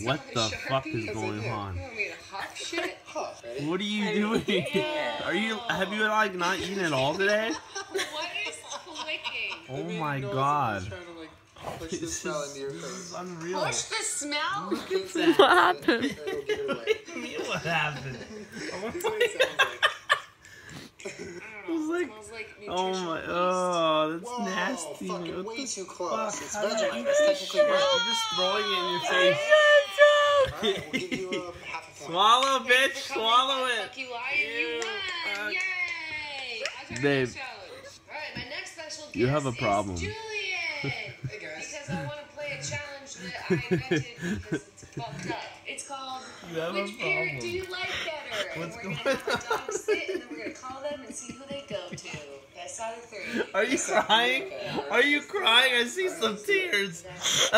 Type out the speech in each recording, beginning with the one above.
me what the of the fuck is Sharpies. going on? You want me to huff shit? Huh, ready? What are you doing? Are you have you like not eaten at all today? what is clicking? Oh my god. someone's trying to, like, push the smell into your face. unreal. Push the smell? What happened? It'll get it away. what happened? It like. I don't know. was like- it smells like Oh my! waste. Oh, that's Whoa, nasty. fucking What way the too fuck? close. It's How Vegemite. eat That's technically shit? brown. You're just throwing it in your face. Alright, we'll give you um, a half a point. Swallow, bitch. for Swallow it. Fuck you, liar. You You won. fuck. Yay. I tried Babe. the. All right, my next special guest You have a problem. is Julian. Hey guys. Because I want to play a challenge that I invented because it's fucked up. It's called You have a Which parent problem. do you like better? What's and we're going gonna have the on? dogs sit and then we're gonna call them and see who they go to. Best out of three. Are you crying? Are you crying? I see some tears.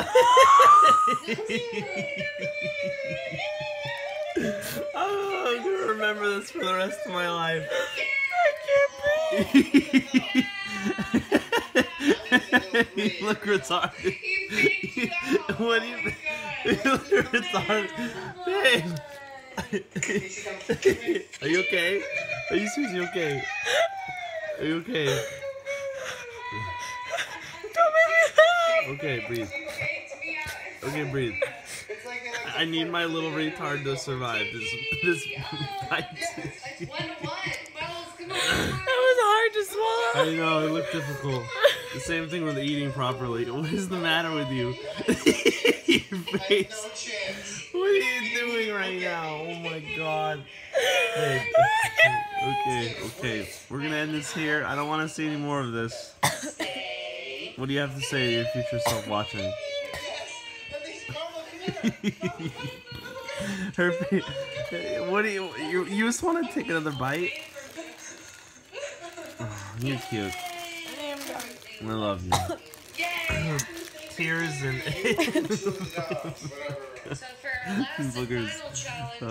oh, I'm gonna remember this for the rest of my life. I can't breathe. you look retarded. You. What do Oh you think? God. You. Babe. Oh Are you okay? Are you seriously okay? Are you okay? Okay, breathe. Freaked me out. Okay, breathe. It's like they like I need my little retard to survive this this fight. It's one to one. Bells, come on. That was hard to swallow. I know it looked difficult. The same thing with eating properly. What is the matter with you? Your face. no chance. What are you doing right now? Oh my god. Babe. Okay, okay. We're gonna end this here. I don't want to see any more of this. What do you have to say to your future self watching? Her face. What do you, you? You just want to take another bite? Oh, you're cute. I love you. Yay. Tears and. So for our last and Boogers. final challenge, Uh,